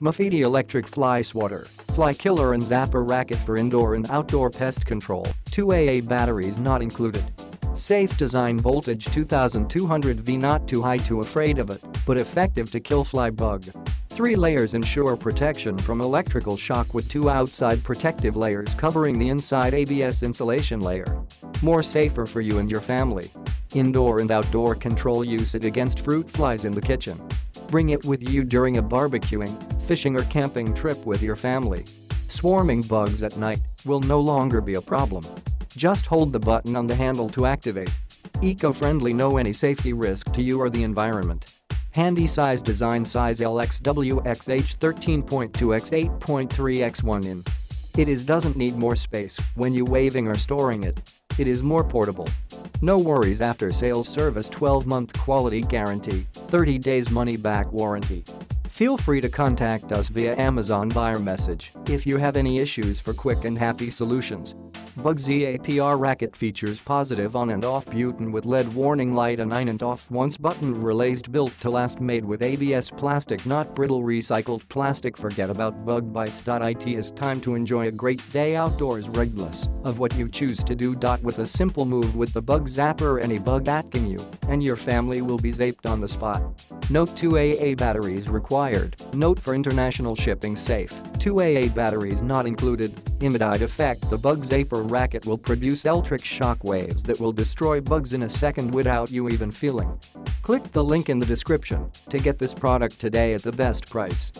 Mafiti Electric Fly Swatter, Fly Killer and Zapper Racket for indoor and outdoor pest control, 2 AA batteries not included. Safe design voltage 2200 V not too high too afraid of it, but effective to kill fly bug. Three layers ensure protection from electrical shock with two outside protective layers covering the inside ABS insulation layer. More safer for you and your family. Indoor and outdoor control use it against fruit flies in the kitchen. Bring it with you during a barbecuing, fishing or camping trip with your family. Swarming bugs at night will no longer be a problem. Just hold the button on the handle to activate. Eco-friendly no any safety risk to you or the environment. Handy size design size LXWXH 13.2x 8.3x1 in. It is doesn't need more space when you waving or storing it. It is more portable. No worries after sales service 12-month quality guarantee, 30 days money-back warranty. Feel free to contact us via Amazon buyer message if you have any issues for quick and happy solutions. Bugsy APR racket features positive on and off button with LED warning light and 9 and off once button relays built to last made with ABS plastic not brittle recycled plastic forget about bug bites. It is time to enjoy a great day outdoors regardless of what you choose to do. With a simple move with the bug zapper any bug attacking you and your family will be zapped on the spot. Note 2 AA batteries required. Note for international shipping safe. 2 AA batteries not included. Immediate effect The bug zapper racket will produce electric shock waves that will destroy bugs in a second without you even feeling. Click the link in the description to get this product today at the best price.